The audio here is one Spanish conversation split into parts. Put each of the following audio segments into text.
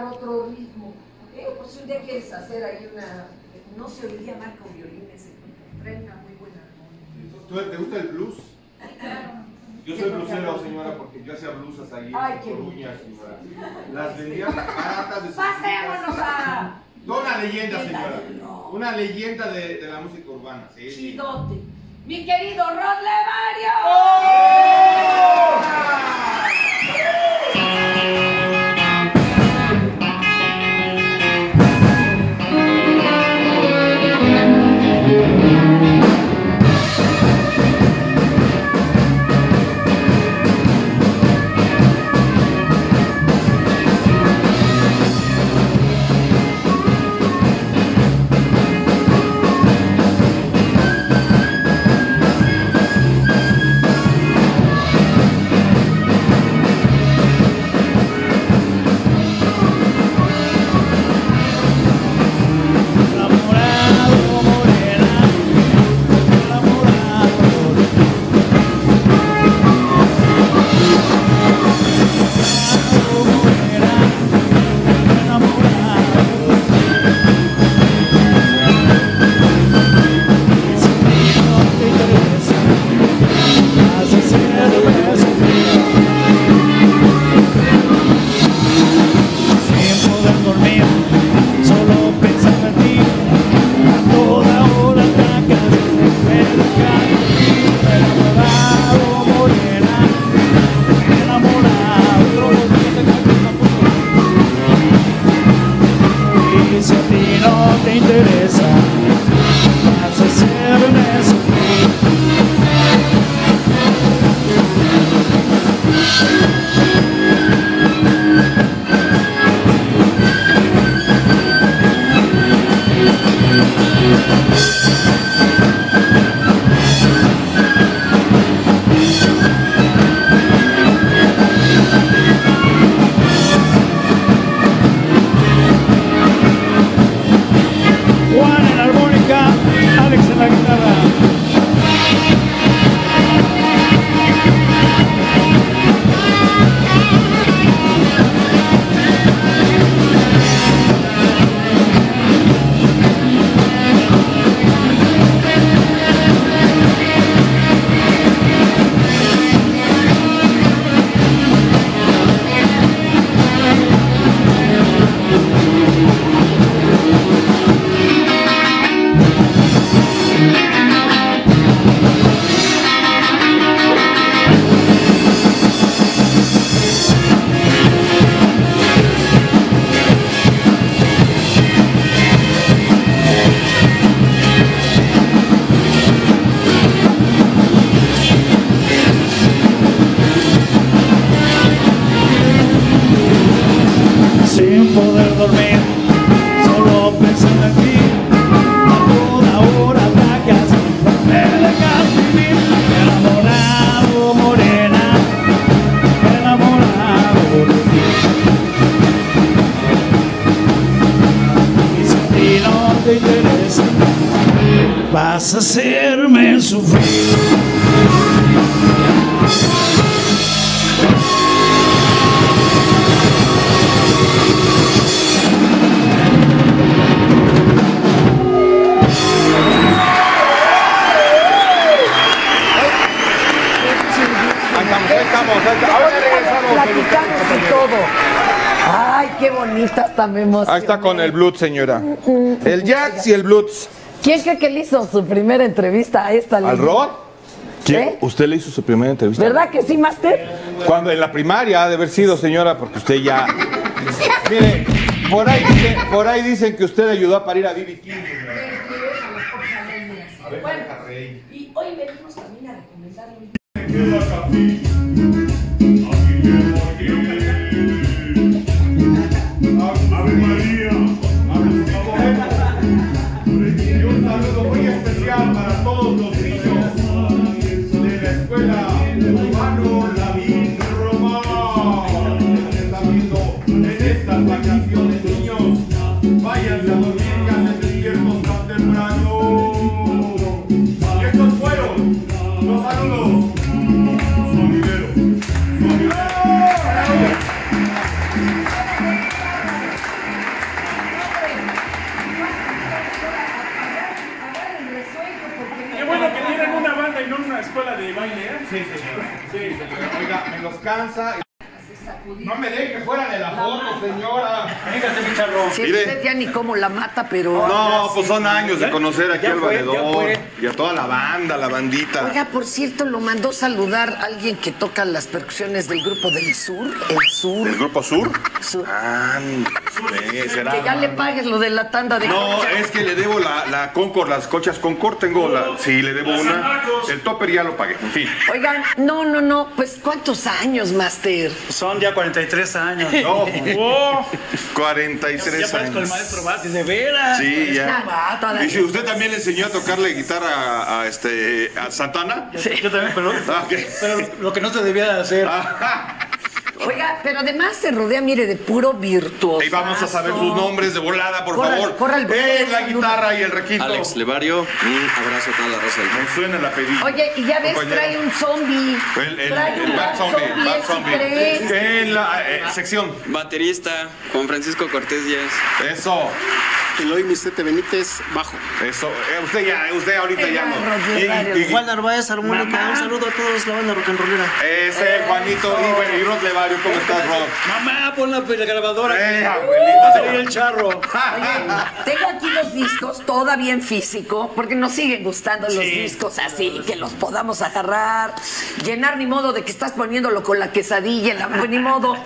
otro ritmo. Eh, pues un día quieres hacer ahí una. No se oiría mal con violines, trae una muy buena armonía. ¿Tú- ¿Te gusta el blues? Yo soy ¿Qué blusero, señora, porque yo hacía blusas ahí Ay, en Coruña, señora. Las vendía baratas de ¡Pasémonos a Toda una leyenda, señora. Una leyenda de, de la música urbana, sí. sí. Chidote! Mi querido Rod Levario. Enamorado, Juan bonitas también Ahí está con el blues, señora. El jazz y el blues. ¿Quién cree que le hizo su primera entrevista a esta ¿Al? Rod? ¿Quién? ¿Eh? ¿Usted le hizo su primera entrevista? ¿Verdad que sí, Master? Cuando en la primaria ha de haber sido, señora, porque usted ya. Mire, por ahí, dice- por ahí dicen que usted ayudó a parir a Bibi King. señora. A ver, reír. Y hoy venimos también a recomendarle Yeah. Ni cómo la mata, pero. No, pues son años de conocer aquí ya al valedor y a toda la banda, la bandita. Oiga, por cierto, lo mandó saludar alguien que toca las percusiones del grupo del sur, el sur. ¿El grupo Sur? Sur. Ah, sí, será. Que ya le pagues lo de la tanda de No, es que le debo la, la Concord, las cochas Concord, tengo la, sí, le debo una. El topper ya lo pagué, en fin. Oigan, no, no, no, pues ¿cuántos años, Master? Son ya 43 años. No, ¡Oh! 43 Ya parezco el años. De veras. Sí, ya. Ah. ¿Y si usted también le enseñó a tocarle guitarra a, a este, a Santana? Yo también, pero, Ah, pero lo, lo que no se debía de hacer. Oiga, pero además se rodea, mire, de puro virtuoso. Y vamos a saber sus nombres de volada, por Corra- favor. corra el Eh, la guitarra y el requinto. Alex Levario, un abrazo a toda la raza del mundo. Me suena el apellido. Oye, y ya ves, compañero. trae un zombie. El, el, trae el un Bad Zombie. En la eh, sección. Baterista, Juan Francisco Cortés Díaz. Eso, Eloy Mistete Benítez, bajo. eso. Eh, usted ya, usted ahorita Ella, ya no. Roger Y- y- Juan Narváez, armónica. Un saludo a todos la banda rock and rollera. Ese, Juanito, y, bueno, y Rod Levario, ¿cómo estás, Rod? Mamá, pon la, la grabadora. Eh, Va a abuelito. salir el charro. Tengo aquí los discos, todavía en físico, porque nos siguen gustando los discos así, que los podamos agarrar, llenar ni modo de que estás poniéndolo con la quesadilla, la, ni modo.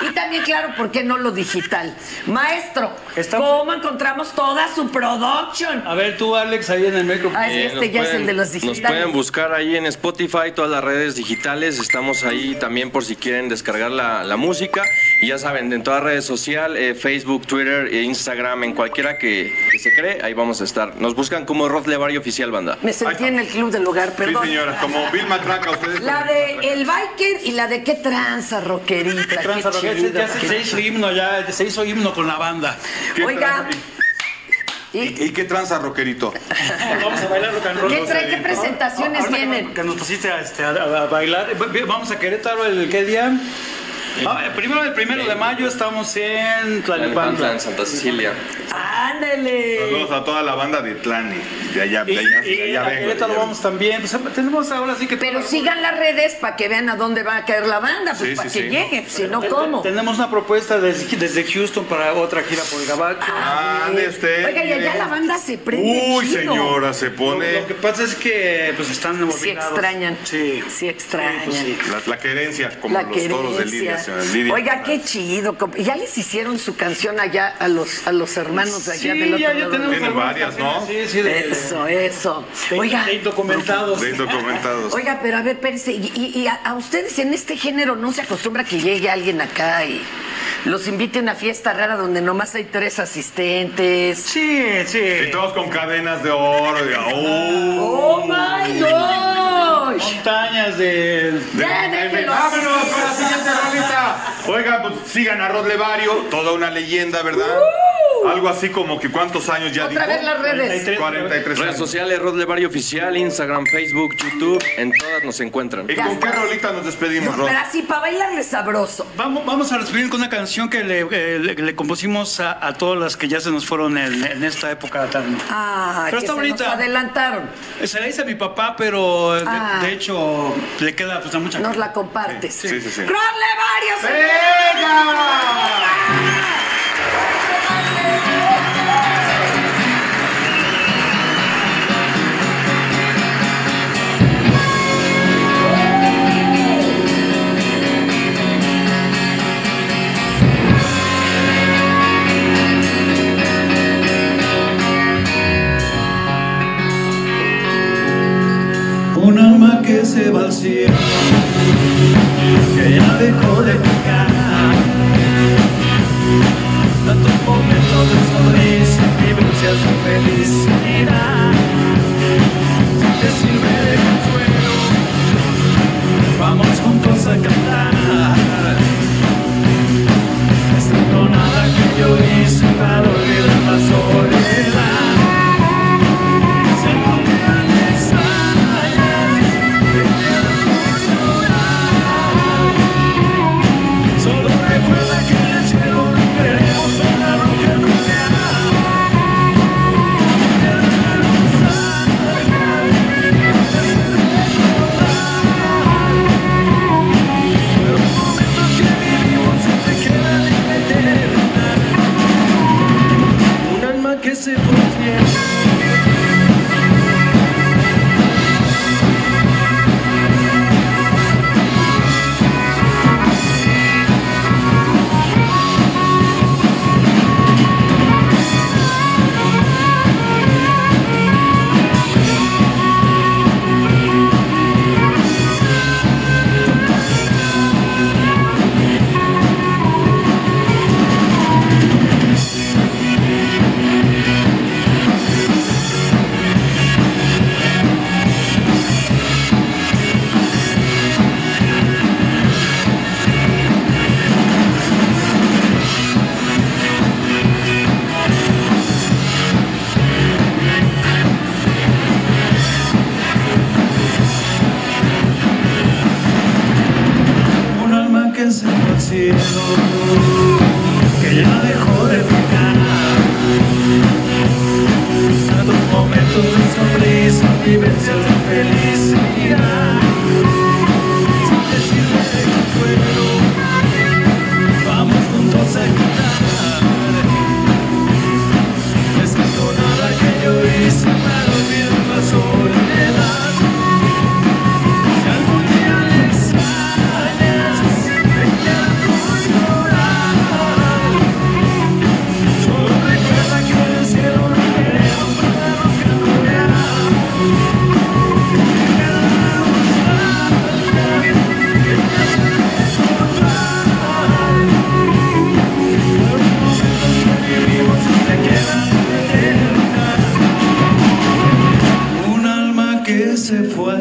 Y también, claro, ¿por qué no lo digital? Maestro, Estamos- ¿cómo encontramos toda su production? A ver, tú, Alex, ahí en el micro. Ah, sí, Eh, este nos ya es pueden- el de los Nos digitales. pueden buscar ahí en Spotify, todas las redes digitales. Estamos ahí también por si quieren descargar la, la música. Y ya saben, en todas las redes sociales, Facebook, Twitter, e Instagram, en cualquiera que, que se cree, ahí vamos a estar. Nos buscan como Rod Levario Oficial Banda. Me sentí en el club del hogar, Sí, perdón. señora, como Bill Matraca, ustedes. La de El Biker y la de Qué tranza, rockerita. Tranza, qué Roque, chido, ya se, qué se hizo himno, ya se hizo himno con la banda. ¿Qué Oiga, tranza? ¿Y ¿Y, qué tranza, rockerito? Vamos a bailar rock and roll. qué, trae, qué presentaciones vienen? nos- Que nos pusiste a, este, a- a bailar. Vamos a Querétaro el qué día? Ah, primero el primero de mayo estamos en Tlalnepantla. en Santa Cecilia. ¡Ándale! Saludos a toda la banda de Tlani. De allá, Y, de allá, y de allá vengo, de allá vamos también. Pues, tenemos ahora sí que. Pero sigan las redes para que vean a dónde va a caer la banda, pues Sí, para sí, que sí. llegue, si no, ¿cómo? Tenemos una propuesta desde, desde Houston para otra gira por el Gabacho. Ah, de usted. Oiga, y allá la banda se prende Uy, chido. señora, se pone lo que pasa es que pues están Sí obligados. extrañan. Sí. Sí extrañan. pues sí. la, la querencia, como la los toros de Lidia. Oiga, qué chido. Ya les hicieron su canción allá a los, a los hermanos de allá Sí, del otro ya, ya lado. tenemos Tienen varias, ¿no? Sí, sí, de, Eso, eso. de- Oiga, de indocumentados. De indocumentados. oiga, pero a ver, espérense, y, y- y a, a ustedes en este género no se acostumbra que llegue alguien acá y los invite a una fiesta rara donde nomás hay tres asistentes. Sí, sí. Y todos con cadenas de oro. diga, ¡Oh, ¡Oh! my gosh! Montañas de. Ya, déjenlo. ¡Vámonos con la siguiente rolita! Oiga, pues sigan a Rod Levario, toda una leyenda, ¿verdad? Algo así como que cuántos años ya Otra dijo. vez las redes. 43 Redes años. sociales, Rod Levario Oficial, Instagram, Facebook, YouTube, en todas nos encuentran. ¿Y con qué rolita nos despedimos, Rod? Pero así, para bailarle sabroso. Vamos, vamos a despedir con una canción que le, eh, le- le compusimos a, a todas las que ya se nos fueron en, en esta época tan. Ah, Pero que está se bonita. nos adelantaron. Se la hice a mi papá, pero de, Ah. de hecho le queda pues a mucha Nos la compartes. Sí, sí, sí. ¡Rodle varios! ¡Venga!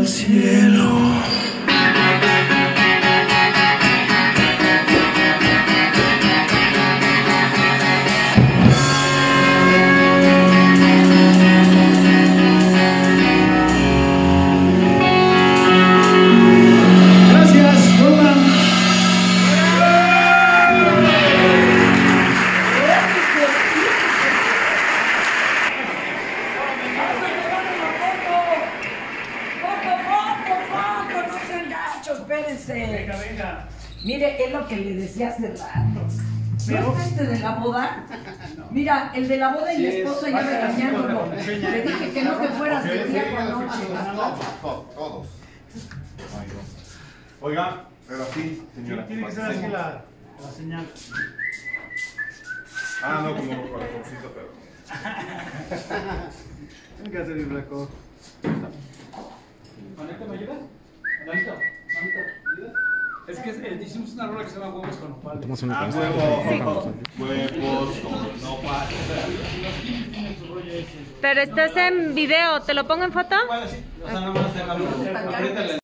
Al cielo. Venga, venga. Mire, es lo que le decía hace rato. ¿No es este de la boda? Mira, el de la boda y mi esposo ya regañándolo. Le dije que no te fueras de día con noche. Todos, todos. Oiga, pero sí, señora. Tiene que ser así la, la señal. Ah, no, como corazoncito, pero. Que hacer el flaco. Manito, ¿me ayudas? Manito, manito, ¿me ayudas? Es que eh, hicimos una rola que se llama Huevos con Nopales. Ah, huevos. Huevos con nopal. Pero estás en video, ¿te lo pongo en foto? Igual así, o sea, nada más déjalo,